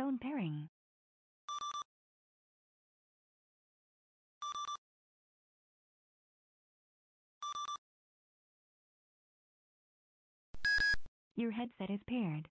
Phone pairing. Your headset is paired.